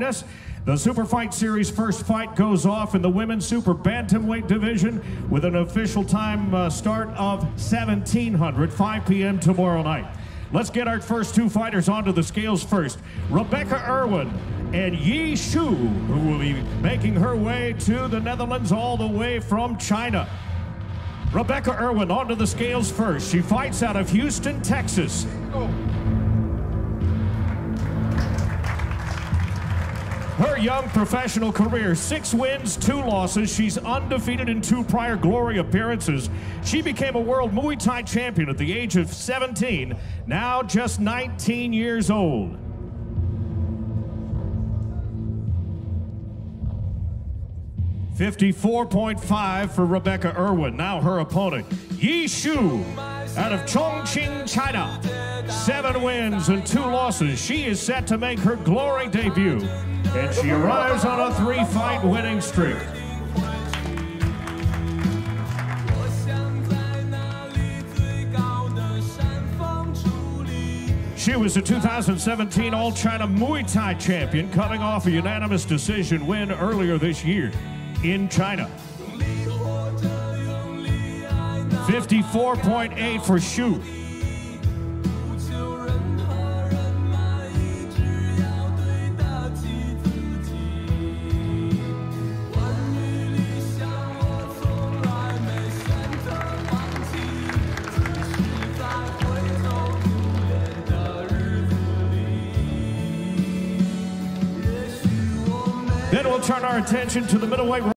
join us. The Super Fight Series first fight goes off in the women's super bantamweight division with an official time uh, start of 1700, 5 p.m. tomorrow night. Let's get our first two fighters onto the scales first. Rebekah Irwin and Yi Xu, who will be making her way to the Netherlands all the way from China. Rebekah Irwin onto the scales first. She fights out of Houston, Texas. Her young professional career, six wins, two losses. She's undefeated in two prior glory appearances. She became a world Muay Thai champion at the age of 17, now just 19 years old. Fifty-four point five for Rebekah Irwin. Now her opponent, Yi Xu, out of Chongqing, China. Seven wins and two losses. She is set to make her glory debut and she arrives on a three-fight winning streak. She was a 2017 All-China Muay Thai champion, coming off a unanimous decision win earlier this year in China. 54.8 for Xu. Then we'll turn our attention to the middleweight.